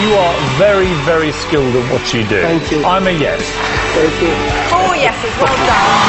you are very, very skilled at what you do. Thank you. I'm a yes. Thank you. Four yeses, well done.